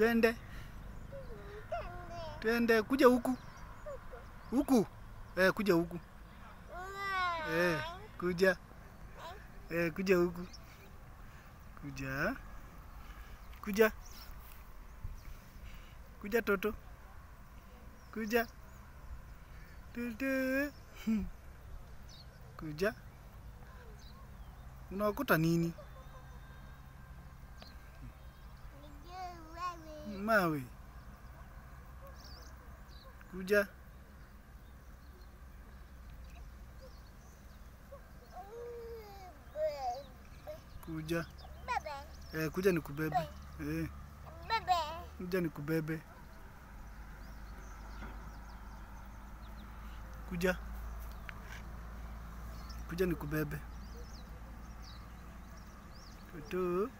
Twende, twende, kuja huku huku. Eh, kuja huku. Eh, kuja. Eh, kuja huku. Kuja. Kuja. Kuja toto. Kuja. Tutu. Kuja. Unaokota nini? Mawe. Kuja. Kuja. Eh, kuja nikubebe. Eh, Bebe. kuja nikubebe. Kuja. Kuja nikubebe. Tutu.